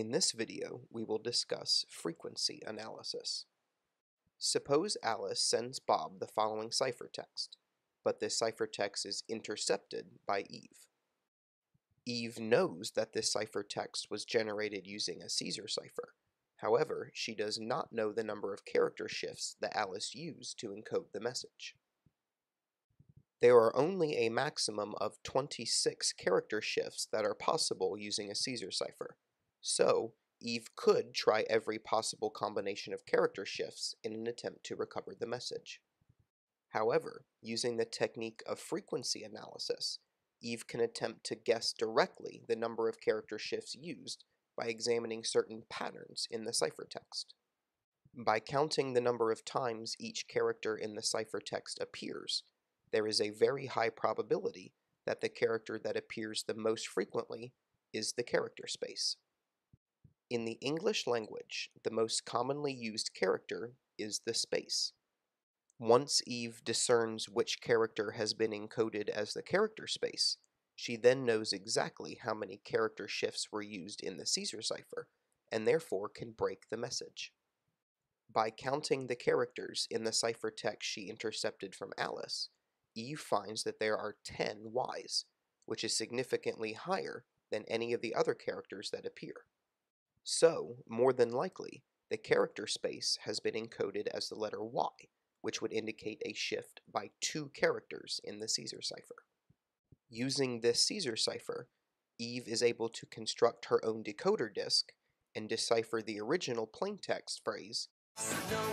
In this video, we will discuss frequency analysis. Suppose Alice sends Bob the following ciphertext, but this ciphertext is intercepted by Eve. Eve knows that this ciphertext was generated using a Caesar cipher. However, she does not know the number of character shifts that Alice used to encode the message. There are only a maximum of 26 character shifts that are possible using a Caesar cipher, so Eve could try every possible combination of character shifts in an attempt to recover the message. However, using the technique of frequency analysis, Eve can attempt to guess directly the number of character shifts used by examining certain patterns in the ciphertext. By counting the number of times each character in the ciphertext appears, there is a very high probability that the character that appears the most frequently is the character space. In the English language, the most commonly used character is the space. Once Eve discerns which character has been encoded as the character space, she then knows exactly how many character shifts were used in the Caesar cipher, and therefore can break the message. By counting the characters in the ciphertext she intercepted from Alice, Eve finds that there are 10 Ys, which is significantly higher than any of the other characters that appear. So, more than likely, the character space has been encoded as the letter Y, which would indicate a shift by two characters in the Caesar cipher. Using this Caesar cipher, Eve is able to construct her own decoder disk and decipher the original plaintext phrase, no